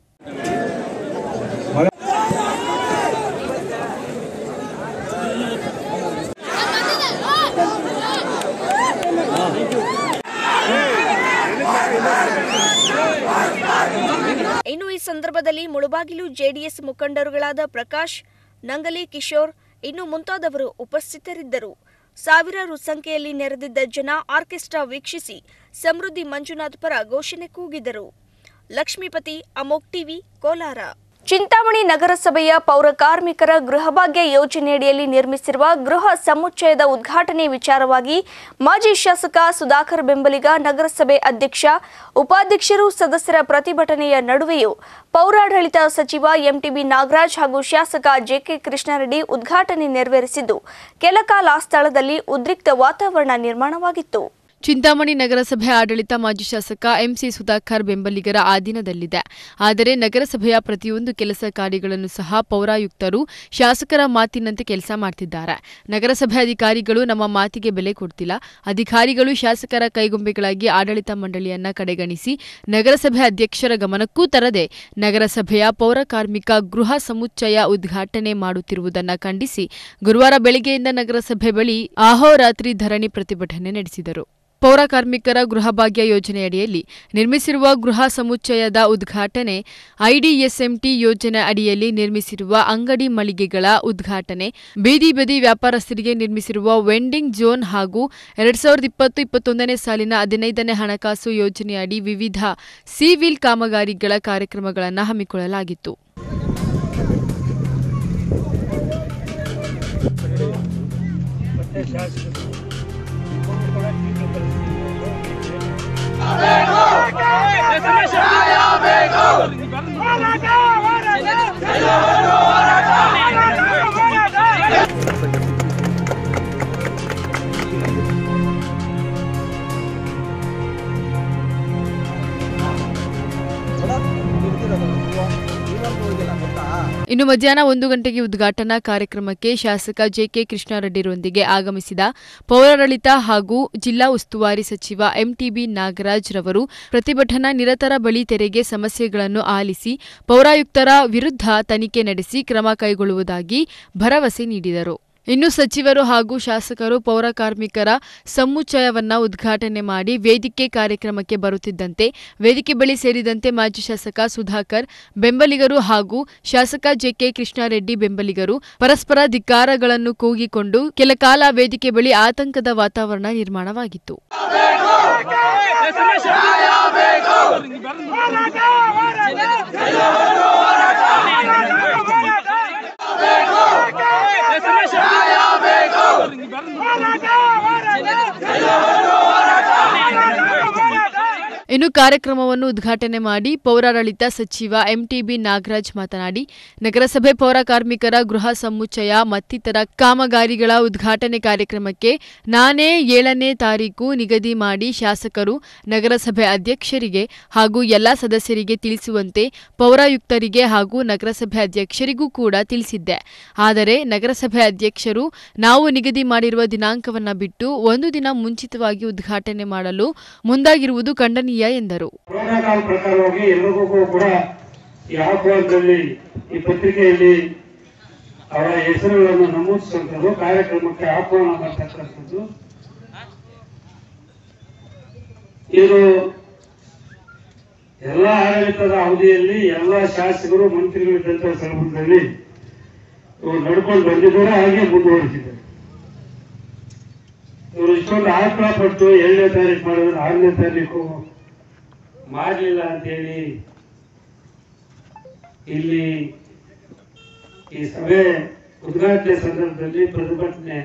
Speaker 1: ಇನ್ನು ಈ ಸಂದರ್ಭದಲ್ಲಿ ಮುಳುಬಾಗಿಲು ಜೆಡಿಎಸ್ ಮುಖಂಡರುಗಳಾದ ಪ್ರಕಾಶ್, ನಂಗಲಿ ಕಿಶೋರ್, ಇನ್ನು ಮುಂತಾದವರು ಉಪಸ್ಥಿತರಿದ್ದರು. ಸಾವಿರಾರು ಸಂಖ್ಯೆಯಲ್ಲಿ ನೆರೆದಿದ್ದ ಜನ ಆರ್ಕೆಸ್ಟ್ರಾ ವೀಕ್ಷಿಸಿ ಸಮೃದ್ಧಿ ಮಂಜುನಾಥ್ ಪರ ಘೋಷಣೆ ಕೂಗಿದರು. ಲಕ್ಷ್ಮೀಪತಿ, ಅಮೋಕ್ ಟಿವಿ, ಕೋಲಾರ. ಚಿಂತಾಮಣಿ ನಗರಸಭೆಯ ಪೌರ ಕಾರ್ಮಿಕರ ಗೃಹಭಾಗ್ಯ ಯೋಜನೆಯಡಿಯಲ್ಲಿ ನಿರ್ಮಿಸಿರುವ ಗೃಹ ಸಮುಚ್ಚಯದ ಉದ್ಘಾಟನೆ ವಿಚಾರವಾಗಿ ಮಾಜಿ ಶಾಸಕ ಸುಧಾಕರ್ ಬೆಂಬಲಿಗ ನಗರಸಭೆ ಅಧ್ಯಕ್ಷ, ಉಪಾಧ್ಯಕ್ಷರು ಸದಸ್ಯರ ಪ್ರತಿಭಟನೆಯ ನಡುವೆಯೂ ಪೌರಾಡಳಿತ ಸಚಿವ ಎಂಟಿಬಿ ನಾಗರಾಜ್ ಹಾಗೂ ಶಾಸಕ ಜೆಕೆ ಕೃಷ್ಣಾರೆಡ್ಡಿ ಉದ್ಘಾಟನೆ ನೆರವೇರಿಸಿದ್ದು ಕೆಲಕಾಲ ಸ್ಥಳದಲ್ಲಿ ಉದ್ರಿಕ್ತ ವಾತಾವರಣ ನಿರ್ಮಾಣವಾಗಿತ್ತು.
Speaker 4: ಚಿಂತಾಮಣಿ ನಗರಸಭೆ ಆಡಳಿತ ಮಾಜಿ ಶಾಸಕ ಎಂಸಿ ಸುಧಾಕರ್ ಬೆಂಬಲಿಗರ ಆಧೀನದಲ್ಲಿದೆ. ಆದರೆ ನಗರಸಭೆಯ ಪ್ರತಿಯೊಂದು ಕೆಲಸ ಕಾರ್ಯಗಳನ್ನು ಸಹ ಪೌರಾಯುಕ್ತರು ಶಾಸಕರ ಮಾತಿನಂತೆ ಕೆಲಸ ಮಾಡ್ತಿದ್ದಾರೆ. ನಗರಸಭೆ ಅಧಿಕಾರಿಗಳು ನಮ್ಮ ಮಾತಿಗೆ ಬೆಲೆ ಕೊಡ್ತಿಲ್ಲ. ಅಧಿಕಾರಿಗಳು ಶಾಸಕರ ಕೈಗೊಂಬೆಗಳಾಗಿ ಆಡಳಿತ ಮಂಡಳಿಯನ್ನ ಕಡೆಗಣಿಸಿ ನಗರಸಭೆ ಅಧ್ಯಕ್ಷರ ಗಮನಕ್ಕೂ ತರದೆ ನಗರಸಭೆಯ ಪೌರ ಕಾರ್ಮಿಕ ಗೃಹ ಸಮುಚ್ಚಯ ಉದ್ಘಾಟನೆ ಮಾಡುತ್ತಿರುವುದನ್ನು ಖಂಡಿಸಿ ಗುರುವಾರ ಬೆಳಗ್ಗೆಯಿಂದ ನಗರಸಭೆ ಬಳಿ ಅಹೋರಾತ್ರಿ ಧರಣಿ ಪ್ರತಿಭಟನೆ ನಡೆಸಿದರು. ಪೌರ ಕಾರ್ಮಿಕರ ಗೃಹಭಾಗ್ಯ ಯೋಜನೆಯಡಿಯಲ್ಲಿ ನಿರ್ಮಿಸಿರುವ ಗೃಹ ಸಮುಚ್ಚಯದ ಉದ್ಘಾಟನೆ, ಐಡಿಎಸ್ಎಂಟಿ ಯೋಜನೆ ಅಡಿಯಲ್ಲಿ ನಿರ್ಮಿಸಿರುವ ಅಂಗಡಿ ಮಳಿಗೆಗಳ ಉದ್ಘಾಟನೆ, ಬೀದಿ ಬದಿ ವ್ಯಾಪಾರಸ್ಥರಿಗೆ ನಿರ್ಮಿಸಿರುವ ವೆಂಡಿಂಗ್ ಝೋನ್ ಹಾಗೂ ಎರಡ್ ಸಾವಿರದ ಇಪ್ಪತ್ತು ಇಪ್ಪತ್ತೊಂದನೇ ಸಾಲಿನ ಹದಿನೈದನೇ ಹಣಕಾಸು ಯೋಜನೆಯಡಿ ವಿವಿಧ ಸಿವಿಲ್ ಕಾಮಗಾರಿಗಳ ಕಾರ್ಯಕ್ರಮಗಳನ್ನು ಹಮ್ಮಿಕೊಳ್ಳಲಾಗಿತ್ತು. ಇನ್ನು ಮಧ್ಯಾಹ್ನ ಒಂದು ಗಂಟೆಗೆ ಉದ್ಘಾಟನಾ ಕಾರ್ಯಕ್ರಮಕ್ಕೆ ಶಾಸಕ ಜೆಕೆ ಕೃಷ್ಣಾರೆಡ್ಡಿರೊಂದಿಗೆ ಆಗಮಿಸಿದ ಪೌರಾಡಳಿತ ಹಾಗೂ ಜಿಲ್ಲಾ ಉಸ್ತುವಾರಿ ಸಚಿವ ಎಂಟಿಬಿ ನಾಗರಾಜ್ ರವರು ಪ್ರತಿಭಟನಾ ನಿರತರ ಬಳಿ ತೆರೆಗೆ ಸಮಸ್ಯೆಗಳನ್ನು ಆಲಿಸಿ ಪೌರಾಯುಕ್ತರ ವಿರುದ್ಧ ತನಿಖೆ ನಡೆಸಿ ಕ್ರಮ ಕೈಗೊಳ್ಳುವುದಾಗಿ ಭರವಸೆ ನೀಡಿದರು. ಇನ್ನು ಸಚಿವರು ಹಾಗೂ ಶಾಸಕರು ಪೌರ ಕಾರ್ಮಿಕರ ಸಮುಚ್ಚಯವನ್ನು ಉದ್ಘಾಟನೆ ಮಾಡಿ ವೇದಿಕೆ ಕಾರ್ಯಕ್ರಮಕ್ಕೆ ಬರುತ್ತಿದ್ದಂತೆ, ವೇದಿಕೆ ಬಳಿ ಸೇರಿದಂತೆ ಮಾಜಿ ಶಾಸಕ ಸುಧಾಕರ್, ಬೆಂಬಲಿಗರು ಹಾಗೂ ಶಾಸಕ ಜೆಕೆ ಕೃಷ್ಣಾರೆಡ್ಡಿ ಬೆಂಬಲಿಗರು ಪರಸ್ಪರ ಧಿಕ್ಕಾರಗಳನ್ನು ಕೂಗಿಕೊಂಡು ಕೆಲ ಕಾಲ ವೇದಿಕೆ ಬಳಿ ಆತಂಕದ ವಾತಾವರಣ ನಿರ್ಮಾಣವಾಗಿತ್ತು. 加油！加油！加油！加油！ಇನ್ನು ಕಾರ್ಯಕ್ರಮವನ್ನು ಉದ್ಘಾಟನೆ ಮಾಡಿ ಪೌರಾಡಳಿತ ಸಚಿವ ಎಂಟಿಬಿ ನಾಗರಾಜ್ ಮಾತನಾಡಿ, ನಗರಸಭೆ ಪೌರ ಕಾರ್ಮಿಕರ ಗೃಹ ಸಮುಚ್ಚಯ ಮತ್ತಿತರ ಕಾಮಗಾರಿಗಳ ಉದ್ಘಾಟನೆ ಕಾರ್ಯಕ್ರಮಕ್ಕೆ ನಾನೇ ಏಳನೇ ತಾರೀಕು ನಿಗದಿ ಮಾಡಿ ಶಾಸಕರು, ನಗರಸಭೆ ಅಧ್ಯಕ್ಷರಿಗೆ ಹಾಗೂ ಎಲ್ಲ ಸದಸ್ಯರಿಗೆ ತಿಳಿಸುವಂತೆ ಪೌರಾಯುಕ್ತರಿಗೆ ಹಾಗೂ ನಗರಸಭೆ ಅಧ್ಯಕ್ಷರಿಗೂ ಕೂಡ ತಿಳಿಸಿದ್ದೆ. ಆದರೆ ನಗರಸಭೆ ಅಧ್ಯಕ್ಷರು, ನಾವು ನಿಗದಿ ಮಾಡಿರುವ ದಿನಾಂಕವನ್ನು ಬಿಟ್ಟು ಒಂದು ದಿನ ಮುಂಚಿತವಾಗಿ ಉದ್ಘಾಟನೆ ಮಾಡಲು ಮುಂದಾಗಿರುವುದು ಖಂಡನೀಯ ಎಂದರು.
Speaker 8: ಪ್ರೋಟೋಕಾಲ್ ಪ್ರಕಾರವಾಗಿ ಎಲ್ಲರಿಗೂ ಕೂಡ ಈ ಆಹ್ವಾನದಲ್ಲಿ ಈ ಪತ್ರಿಕೆಯಲ್ಲಿ ಅವರ ಹೆಸರುಗಳನ್ನು ನಮೂದಿಸುವಂಥದ್ದು, ಕಾರ್ಯಕ್ರಮಕ್ಕೆ ಆಹ್ವಾನ ಮಾಡತಕ್ಕಂಥದ್ದು. ಇದು ಎಲ್ಲ ಆಡಳಿತದ ಅವಧಿಯಲ್ಲಿ ಎಲ್ಲ ಶಾಸಕರು ಮಂತ್ರಿಗಳಿದ್ದಂಥ ಸಂದರ್ಭದಲ್ಲಿ ಇವರು ನಡ್ಕೊಂಡು ಬಂದಿದ್ದಾರೆ ಹಾಗೆ ಮುಂದುವರಿಸಿದ್ದಾರೆ ಇವರು ಇಷ್ಟೊಂದು ಆ ಪಟ್ಟು ಏಳನೇ ತಾರೀಕು ಮಾಡಿದ್ರೆ, ಆರನೇ ತಾರೀಕು ಮಾಡಲಿಲ್ಲ ಅಂತೇಳಿ ಇಲ್ಲಿ ಈ ಸಭೆ ಉದ್ಘಾಟನೆ ಸಂದರ್ಭದಲ್ಲಿ ಪ್ರತಿಭಟನೆ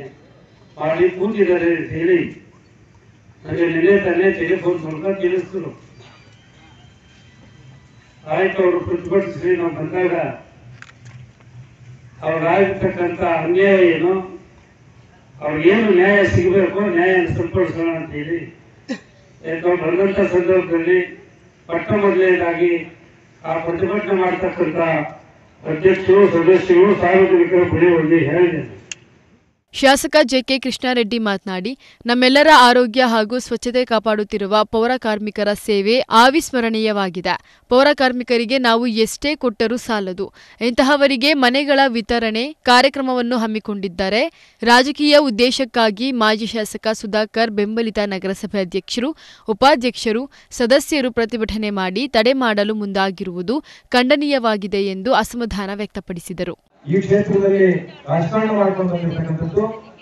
Speaker 8: ಮಾಡಿ ಕೂತಿದ್ದಾರೆ ಅಂತ ಹೇಳಿ ನನಗೆ ನಿನ್ನೆ ತಾನೇ ಟೆಲಿಫೋನ್ ಮೂಲಕ ತಿಳಿಸಿದ್ರು. ಆಯ್ತು, ಅವರು ಪ್ರತಿಭಟಿಸಿ ನಾವು ಬಂದಾಗ ಅವ್ರಾಗಿರ್ತಕ್ಕಂಥ ಅನ್ಯಾಯ ಏನು? ಅವ್ರಿಗೇನು ನ್ಯಾಯ ಸಿಗಬೇಕು? ನ್ಯಾಯ ಸರಿಪಡಿಸೋಣ ಅಂತ ಹೇಳಿ. ಯಾಕಂದ್ರೆ ಬಂದಂಥ ಸಂದರ್ಭದಲ್ಲಿ ಪಟ್ಟ ಮೊದಲನೇದಾಗಿ ಆ ಪ್ರತಿಭಟನೆ ಮಾಡ್ತಕ್ಕಂಥ ಅಧ್ಯಕ್ಷರು ಸದಸ್ಯರು ಸಾರ್ವಜನಿಕರ ಬೆಳೆಯುವಲ್ಲಿ ಹೇಳಿದ್ದೇನೆ ಹೇಳಿದೆ
Speaker 4: ಶಾಸಕ ಜೆಕೆ ಕೃಷ್ಣಾರೆಡ್ಡಿ ಮಾತನಾಡಿ, ನಮ್ಮೆಲ್ಲರ ಆರೋಗ್ಯ ಹಾಗೂ ಸ್ವಚ್ಛತೆ ಕಾಪಾಡುತ್ತಿರುವ ಪೌರ ಕಾರ್ಮಿಕರ ಸೇವೆ ಅವಿಸ್ಮರಣೀಯವಾಗಿದೆ. ಪೌರ ಕಾರ್ಮಿಕರಿಗೆ ನಾವು ಎಷ್ಟೇ ಕೊಟ್ಟರೂ ಸಾಲದು. ಇಂತಹವರಿಗೆ ಮನೆಗಳ ವಿತರಣೆ ಕಾರ್ಯಕ್ರಮವನ್ನು ಹಮ್ಮಿಕೊಂಡಿದ್ದಾರೆ. ರಾಜಕೀಯ ಉದ್ದೇಶಕ್ಕಾಗಿ ಮಾಜಿ ಶಾಸಕ ಸುಧಾಕರ್, ಬೆಂಬಲಿತ ನಗರಸಭೆ ಅಧ್ಯಕ್ಷರು, ಉಪಾಧ್ಯಕ್ಷರು, ಸದಸ್ಯರು ಪ್ರತಿಭಟನೆ ಮಾಡಿ ತಡೆ ಮಾಡಲು ಮುಂದಾಗಿರುವುದು ಖಂಡನೀಯವಾಗಿದೆ ಎಂದು ಅಸಮಾಧಾನ ವ್ಯಕ್ತಪಡಿಸಿದರು.
Speaker 9: ಈ ಕ್ಷೇತ್ರದಲ್ಲಿ ರಾಜಕಾರಣ ಮಾಡ್ಕೊಂಡು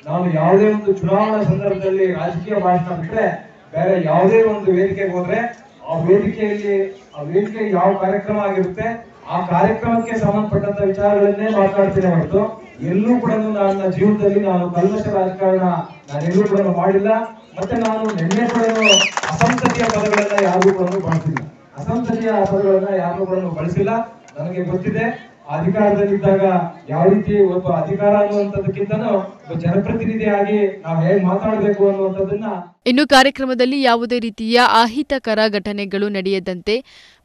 Speaker 9: ನಾನು ಯಾವುದೇ ಒಂದು ಚುನಾವಣಾ ಸಂದರ್ಭದಲ್ಲಿ ರಾಜಕೀಯ ಭಾಷಣ ಬಿಟ್ರೆ ಬೇರೆ ಯಾವುದೇ ಒಂದು ವೇದಿಕೆಗೆ ಹೋದ್ರೆ ಆ ವೇದಿಕೆಯಲ್ಲಿ, ಆ ವೇದಿಕೆ ಯಾವ ಕಾರ್ಯಕ್ರಮ ಆಗಿರುತ್ತೆ, ಆ ಕಾರ್ಯಕ್ರಮಕ್ಕೆ ಸಂಬಂಧಪಟ್ಟಂತ ವಿಚಾರಗಳನ್ನೇ ಮಾತಾಡ್ತೀನಿ ಹೊರತು ಎಲ್ಲೂ ಕೂಡ ನನ್ನ ಜೀವನದಲ್ಲಿ ನಾನು ಕಲ್ಮಶ ರಾಜಕಾರಣ ನಾನು ಎಲ್ಲೂ ಕೂಡ ಮಾಡಿಲ್ಲ. ಮತ್ತೆ ನಾನು ನಿನ್ನೆ ಕೂಡ ಅಸಂಸದೀಯ ಪದಗಳನ್ನ ಯಾರಿಗೂ ಕೂಡ ಬಳಸಿಲ್ಲ. ಅಸಂಸದೀಯ ಪದಗಳನ್ನ ಯಾರಿಗೂ ಕೂಡ ಬಳಸಿಲ್ಲ. ನನಗೆ ಗೊತ್ತಿದೆ. ಅಧಿಕಾರದಲ್ಲಿದ್ದಾಗ ಯಾವ ರೀತಿ ಒಬ್ಬ ಅಧಿಕಾರ ಅನ್ನುವಂಥದ್ದಕ್ಕಿಂತನೂ ಒಬ್ಬ ಜನಪ್ರತಿನಿಧಿಯಾಗಿ ನಾವು ಹೇಗೆ ಮಾತಾಡಬೇಕು ಅನ್ನುವಂಥದ್ದನ್ನ
Speaker 4: ಇನ್ನು ಕಾರ್ಯಕ್ರಮದಲ್ಲಿ ಯಾವುದೇ ರೀತಿಯ ಅಹಿತಕರ ಘಟನೆಗಳು ನಡೆಯದಂತೆ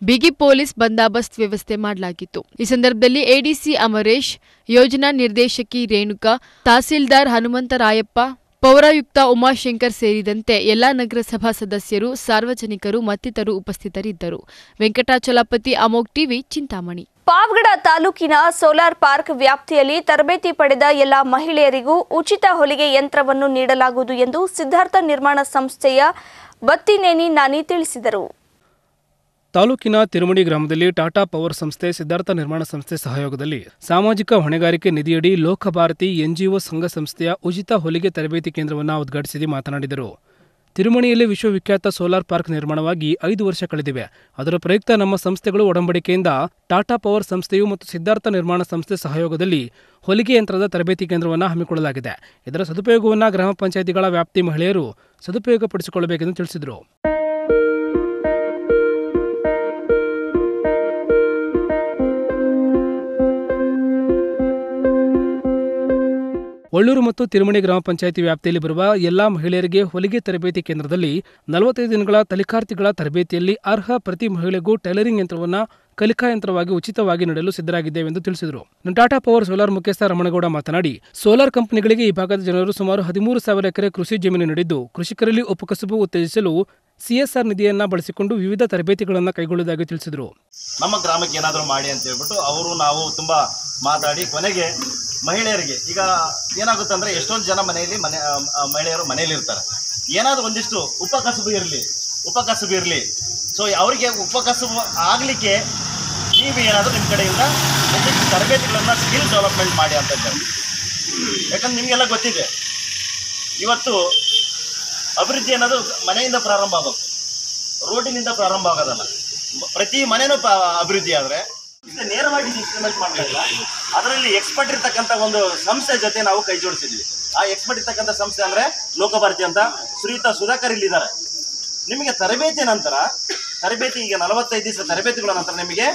Speaker 4: ಬಿಗಿ ಪೊಲೀಸ್ ಬಂದಾಬಸ್ತ್ ವ್ಯವಸ್ಥೆ ಮಾಡಲಾಗಿತ್ತು. ಈ ಸಂದರ್ಭದಲ್ಲಿ ಎಡಿಸಿ ಅಮರೇಶ್, ಯೋಜನಾ ನಿರ್ದೇಶಕಿ ರೇಣುಕಾ, ತಹಸೀಲ್ದಾರ್ ಹನುಮಂತರಾಯಪ್ಪ ಪೌರಾಯುಕ್ತ ಉಮಾಶಂಕರ್ ಸೇರಿದಂತೆ ಎಲ್ಲಾ ನಗರಸಭಾ ಸದಸ್ಯರು, ಸಾರ್ವಜನಿಕರು ಮತ್ತಿತರರು ಉಪಸ್ಥಿತರಿದ್ದರು. ವೆಂಕಟಾಚಲಪತಿ ಅಮೋಕ್ ಟಿವಿ, ಚಿಂತಾಮಣಿ.
Speaker 1: ಪಾವಗಡ ತಾಲೂಕಿನ ಸೋಲಾರ್ ಪಾರ್ಕ್ ವ್ಯಾಪ್ತಿಯಲ್ಲಿ ತರಬೇತಿ ಪಡೆದ ಎಲ್ಲ ಮಹಿಳೆಯರಿಗೂ ಉಚಿತ ಹೊಲಿಗೆ ಯಂತ್ರವನ್ನು ನೀಡಲಾಗುವುದು ಎಂದು ಸಿದ್ಧಾರ್ಥ ನಿರ್ಮಾಣ ಸಂಸ್ಥೆಯ ಬತ್ತಿನೇನಿ ನಾನಿ ತಿಳಿಸಿದರು.
Speaker 10: ತಾಲೂಕಿನ ತಿರುಮಣಿ ಗ್ರಾಮದಲ್ಲಿ ಟಾಟಾ ಪವರ್ ಸಂಸ್ಥೆ ಸಿದ್ಧಾರ್ಥ ನಿರ್ಮಾಣ ಸಂಸ್ಥೆ ಸಹಯೋಗದಲ್ಲಿ ಸಾಮಾಜಿಕ ಹೊಣೆಗಾರಿಕೆ ನಿಧಿಯಡಿ ಲೋಕಭಾರತಿ ಎನ್ಜಿಒ ಸಂಘ ಸಂಸ್ಥೆಯ ಉಚಿತ ಹೊಲಿಗೆ ತರಬೇತಿ ಕೇಂದ್ರವನ್ನು ಉದ್ಘಾಟಿಸಿ ಮಾತನಾಡಿದರು. ತಿರುಮಣಿಯಲ್ಲಿ ವಿಶ್ವವಿಖ್ಯಾತ ಸೋಲಾರ್ ಪಾರ್ಕ್ ನಿರ್ಮಾಣವಾಗಿ ಐದು ವರ್ಷ ಕಳೆದಿವೆ. ಅದರ ಪ್ರಯುಕ್ತ ನಮ್ಮ ಸಂಸ್ಥೆಗಳು ಒಡಂಬಡಿಕೆಯಿಂದ ಟಾಟಾ ಪವರ್ ಸಂಸ್ಥೆಯು ಮತ್ತು ಸಿದ್ಧಾರ್ಥ ನಿರ್ಮಾಣ ಸಂಸ್ಥೆ ಸಹಯೋಗದಲ್ಲಿ ಹೊಲಿಗೆ ಯಂತ್ರದ ತರಬೇತಿ ಕೇಂದ್ರವನ್ನು ಹಮ್ಮಿಕೊಳ್ಳಲಾಗಿದೆ. ಇದರ ಸದುಪಯೋಗವನ್ನು ಗ್ರಾಮ ಪಂಚಾಯಿತಿಗಳ ವ್ಯಾಪ್ತಿ ಮಹಿಳೆಯರು ಸದುಪಯೋಗಪಡಿಸಿಕೊಳ್ಳಬೇಕೆಂದು ತಿಳಿಸಿದರು. ಒಳ್ಳೂರು ಮತ್ತು ತಿರುಮಣಿ ಗ್ರಾಮ ಪಂಚಾಯಿತಿ ವ್ಯಾಪ್ತಿಯಲ್ಲಿ ಬರುವ ಎಲ್ಲಾ ಮಹಿಳೆಯರಿಗೆ ಹೊಲಿಗೆ ತರಬೇತಿ ಕೇಂದ್ರದಲ್ಲಿ ನಲವತ್ತೈದು ದಿನಗಳ ತಲಿಕಾರ್ಥಿಗಳ ತರಬೇತಿಯಲ್ಲಿ ಅರ್ಹ ಪ್ರತಿ ಮಹಿಳೆಗೂ ಟೈಲರಿಂಗ್ ಯಂತ್ರವನ್ನು ಕಲಿಕಾ ಯಂತ್ರವಾಗಿ ಉಚಿತವಾಗಿ ನೀಡಲು ಸಿದ್ಧರಾಗಿದ್ದೇವೆ ಎಂದು ತಿಳಿಸಿದರು. ಟಾಟಾ ಪವರ್ ಸೋಲಾರ್ ಮುಖ್ಯಸ್ಥ ರಮಣಗೌಡ ಮಾತನಾಡಿ, ಸೋಲಾರ್ ಕಂಪನಿಗಳಿಗೆ ಈ ಭಾಗದ ಜನರು ಸುಮಾರು ಹದಿಮೂರು ಸಾವಿರ ಎಕರೆ ಕೃಷಿ ಜಮೀನು ನೀಡಿದ್ದು, ಕೃಷಿಕರಲ್ಲಿ ಉಪಕಸುಬು ಉತ್ತೇಜಿಸಲು ಸಿಎಸ್ಆರ್ ನಿಧಿಯನ್ನ ಬಳಸಿಕೊಂಡು ವಿವಿಧ ತರಬೇತಿಗಳನ್ನು ಕೈಗೊಳ್ಳುವುದಾಗಿ ತಿಳಿಸಿದರು.
Speaker 11: ನಮ್ಮ ಗ್ರಾಮಕ್ಕೆ ಏನಾದರೂ ಮಾಡಿ ಅಂತ ಹೇಳ್ಬಿಟ್ಟು ಅವರು ನಾವು ತುಂಬ ಮಾತಾಡಿ, ಕೊನೆಗೆ ಮಹಿಳೆಯರಿಗೆ, ಈಗ ಏನಾಗುತ್ತೆ ಅಂದರೆ ಎಷ್ಟೊಂದು ಜನ ಮನೆಯಲ್ಲಿ ಮನೆ ಮಹಿಳೆಯರು ಮನೆಯಲ್ಲಿ ಇರ್ತಾರೆ ಏನಾದರೂ ಒಂದಿಷ್ಟು ಉಪಕಸುಬು ಇರಲಿ ಉಪಕಸುಬು ಇರಲಿ. ಸೊ ಅವರಿಗೆ ಉಪಕಸುಬು ಆಗಲಿಕ್ಕೆ ನೀವು ಏನಾದರೂ ನಿಮ್ಮ ಕಡೆಯಿಂದ ಒಂದಿಷ್ಟು ತರಬೇತಿಗಳನ್ನು ಸ್ಕಿಲ್ ಡೆವಲಪ್ಮೆಂಟ್ ಮಾಡಿ ಅಂತ ಯಾಕಂದ್ರೆ ನಿಮಗೆಲ್ಲ ಗೊತ್ತಿದೆ. ಇವತ್ತು ಅಭಿವೃದ್ಧಿ ಅನ್ನೋದು ಮನೆಯಿಂದ ಪ್ರಾರಂಭ ಆಗಬೇಕು. ರೋಡಿನಿಂದ ಪ್ರಾರಂಭ ಆಗೋದಲ್ಲ. ಪ್ರತಿ ಮನೇನೂ ಪ ಅಭಿವೃದ್ಧಿ ಆದರೆ. ನೇರವಾಗಿ ಇಂಪ್ಲಿಮೆಂಟ್ ಮಾಡಲಿಲ್ಲ. ಅದರಲ್ಲಿ ಎಕ್ಸ್ಪರ್ಟ್ ಇರ್ತಕ್ಕಂಥ ಒಂದು ಸಂಸ್ಥೆ ಜೊತೆ ನಾವು ಕೈ ಜೋಡಿಸಿದ್ವಿ. ಆ ಎಕ್ಸ್ಪರ್ಟ್ ಇರ್ತಕ್ಕಂಥ ಸಂಸ್ಥೆ ಅಂದರೆ ಲೋಕಭಾರತಿ ಅಂತ ಶ್ರೀಯುತ ಸುಧಾಕರ್ ಇಲ್ಲಿದ್ದಾರೆ. ನಿಮಗೆ ತರಬೇತಿ ನಂತರ, ತರಬೇತಿ ಈಗ ನಲವತ್ತೈದು ದಿವಸ ತರಬೇತಿಗಳ ನಂತರ ನಿಮಗೆ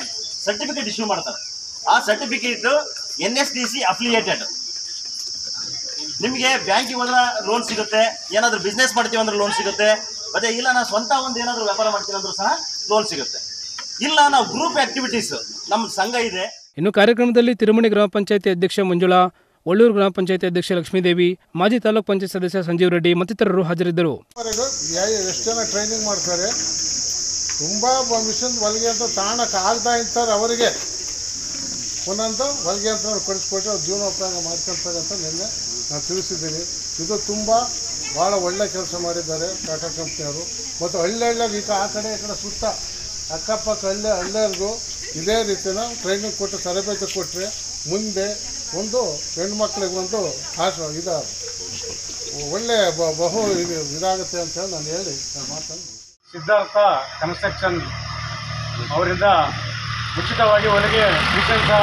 Speaker 11: ಸರ್ಟಿಫಿಕೇಟ್ ಇಶ್ಯೂ ಮಾಡ್ತಾರೆ. ಆ certificate N S D C affiliated ನಿಮಗೆ ಬ್ಯಾಂಕಿಗೆ ಹೋದ್ರೆ ಲೋನ್ ಸಿಗುತ್ತೆ, ಏನಾದರೂ ಬಿಸ್ನೆಸ್ ಮಾಡ್ತೀವಿ ಅಂದ್ರೆ ಲೋನ್ ಸಿಗುತ್ತೆ, ಮತ್ತೆ ಇಲ್ಲ ನಾವು ಸ್ವಂತ ಒಂದು ಏನಾದರೂ ವ್ಯಾಪಾರ ಮಾಡ್ತೀವಿ ಅಂದ್ರೂ ಸಹ ಲೋನ್ ಸಿಗುತ್ತೆ. ಇಲ್ಲ, ನಾವು ಗ್ರೂಪ್ ಆಕ್ಟಿವಿಟೀಸ್ ನಮ್ಮ ಸಂಘ ಇದೆ.
Speaker 10: ಇನ್ನು ಕಾರ್ಯಕ್ರಮದಲ್ಲಿ ತಿರುಮಣಿ ಗ್ರಾಮ ಪಂಚಾಯತಿ ಅಧ್ಯಕ್ಷ ಮಂಜುಳಾ ಒಳ್ಳೂರು ಗ್ರಾಮ ಪಂಚಾಯತಿ ಅಧ್ಯಕ್ಷ ಲಕ್ಷ್ಮೀದೇವಿ, ಮಾಜಿ ತಾಲೂಕ್ ಪಂಚಾಯತ್ ಸದಸ್ಯ ಸಂಜೀವ್ ರೆಡ್ಡಿ ಮತ್ತಿತರರು ಹಾಜರಿದ್ದರು.
Speaker 12: ಎಷ್ಟು ಜನ ಟ್ರೈನಿಂಗ್ ಮಾಡ್ತಾರೆ? ತುಂಬ ಮಿಷನ್ ಹೊಲಿಗೆ ಅಂತ ತಾಣಕ್ಕೆ ಆಗ್ತಾ ಇರ್ತಾರೆ ಅವರಿಗೆ. ಒಂದಂತ ಹೊಲಿಗೆ ಅಂತ ಕಳಿಸ್ಕೊಟ್ಟು ಅವ್ರು ಜೀವನೋಪಯೋಗ ಮಾಡ್ಕೊಳ್ತಾರೆ ಅಂತ ನಿನ್ನೆ ನಾನು ತಿಳಿಸಿದ್ದೀನಿ. ಇದು ತುಂಬ ಭಾಳ ಒಳ್ಳೆ ಕೆಲಸ ಮಾಡಿದ್ದಾರೆ ಟಾಟಾ ಕಂಪ್ನಿಯವರು ಮತ್ತು ಹಳ್ಳಿ ಹಳ್ಳಿಯಾಗ ಈಗ ಆ ಕಡೆ ಈ ಕಡೆ ಸುತ್ತ ಅಕ್ಕಪಕ್ಕ ಹಳ್ಳಿ ಹಳ್ಳಿಯರಿಗೂ ಇದೇ ರೀತಿನ ಟ್ರೈನಿಂಗ್ ಕೊಟ್ಟು ತರಬೇತಿ ಕೊಟ್ಟರೆ ಮುಂದೆ ಒಂದು ಹೆಣ್ಮಕ್ಳಿಗೆ ಒಂದು ಆಶ ಇದು. ಒಳ್ಳೆ ಬಹು ಇದು ಇದಾಗುತ್ತೆ ಅಂತ ನಾನು ಹೇಳಿ ಮಾತನ್ನು.
Speaker 13: ಸಿದ್ಧಾರ್ಥ ಕನ್ಸ್ಟ್ರಕ್ಷನ್ ಅವರಿಂದ ಉಚಿತವಾಗಿ ಹೊಲಿಗೆ ಮಿಷನ್ ಸಹ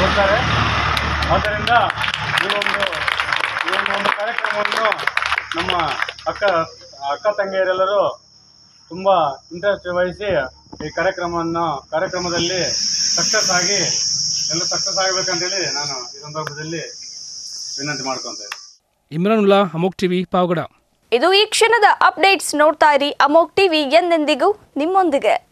Speaker 13: ಕೊಡ್ತಾರೆ. ಆದ್ದರಿಂದ ಈ ಒಂದು ಈ ಒಂದು ಒಂದು ಕಾರ್ಯಕ್ರಮವನ್ನು ನಮ್ಮ ಅಕ್ಕ ಅಕ್ಕ ತಂಗಿಯರೆಲ್ಲರೂ ತುಂಬ ಇಂಟ್ರೆಸ್ಟ್ ವಹಿಸಿ ಈ ಕಾರ್ಯಕ್ರಮವನ್ನು ಕಾರ್ಯಕ್ರಮದಲ್ಲಿ ಸಕ್ಸಸ್ ಆಗಿ ಎಲ್ಲ ಸಕ್ಸಸ್ ಆಗಬೇಕಂತೇಳಿ ನಾನು ಈ ಸಂದರ್ಭದಲ್ಲಿ ವಿನಂತಿ ಮಾಡ್ಕೊತೇನೆ.
Speaker 10: ಇಮ್ರಾನುಲ್ಲಾ ಅಮೋಕ್ ಟಿವಿ ಪಾವಗಡ.
Speaker 1: ಇದು ಈ ಕ್ಷಣದ ಅಪ್ಡೇಟ್ಸ್ ನೋಡ್ತಾ ಇರಿ. ಅಮೋಕ್ ಟಿವಿ ಎಂದೆಂದಿಗೂ ನಿಮ್ಮೊಂದಿಗೆ.